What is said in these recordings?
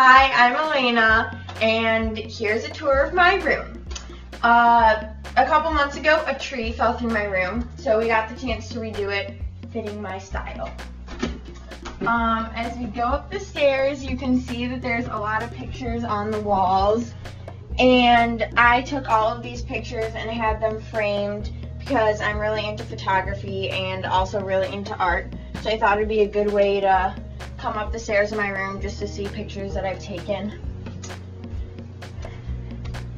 Hi, I'm Alena, and here's a tour of my room. Uh, a couple months ago, a tree fell through my room, so we got the chance to redo it, fitting my style. Um, as we go up the stairs, you can see that there's a lot of pictures on the walls, and I took all of these pictures and had them framed because I'm really into photography and also really into art, so I thought it'd be a good way to come up the stairs in my room just to see pictures that I've taken.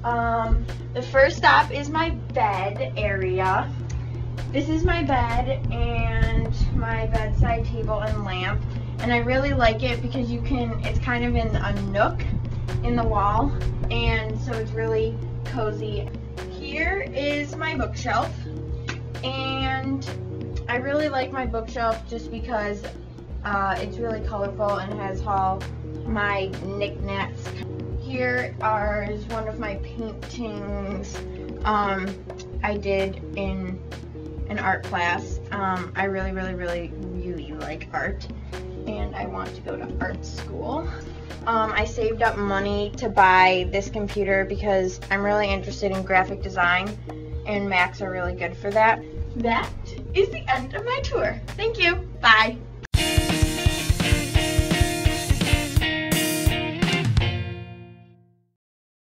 Um, the first stop is my bed area. This is my bed and my bedside table and lamp. And I really like it because you can, it's kind of in a nook in the wall. And so it's really cozy. Here is my bookshelf. And I really like my bookshelf just because uh, it's really colorful and has all my knickknacks. Here are is one of my paintings um, I did in an art class. Um, I really, really, really, really like art and I want to go to art school. Um, I saved up money to buy this computer because I'm really interested in graphic design and Macs are really good for that. That is the end of my tour. Thank you. Bye.